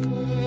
Musik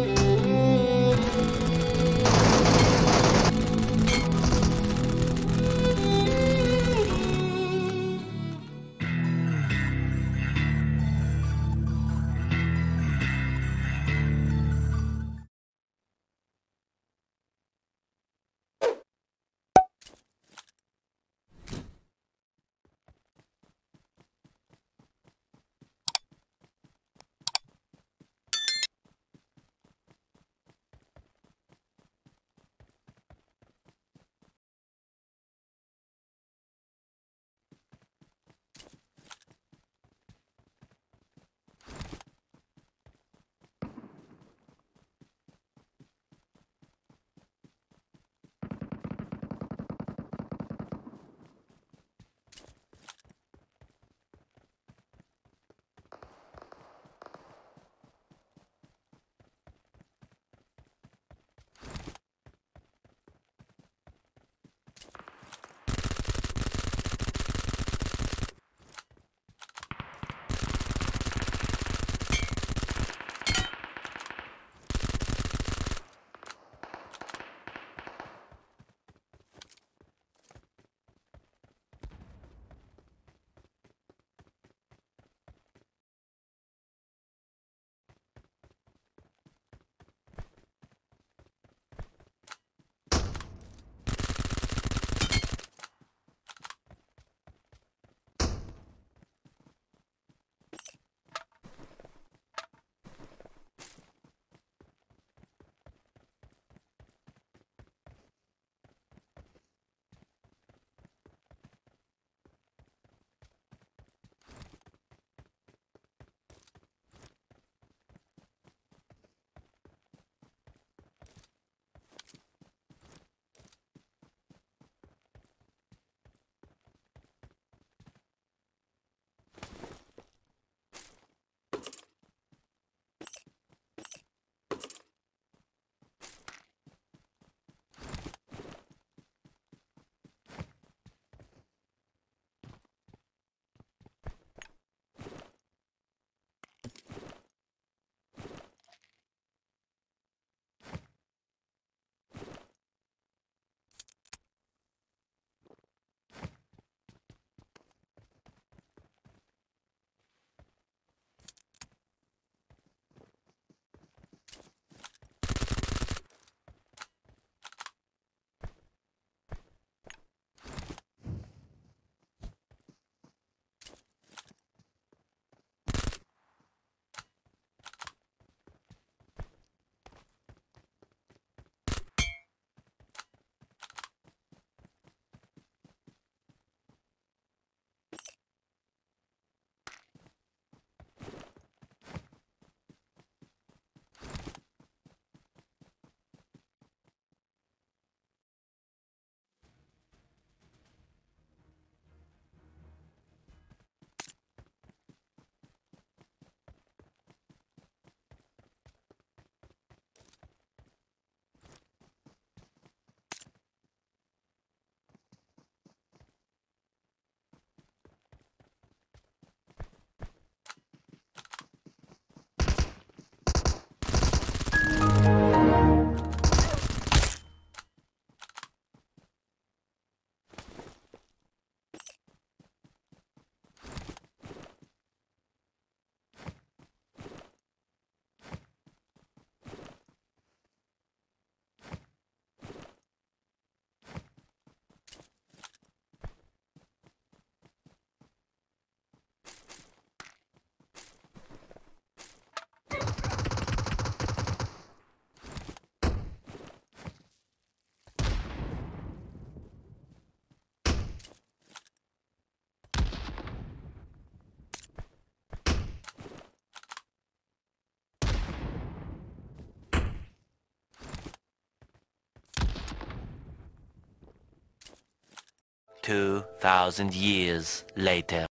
2,000 years later.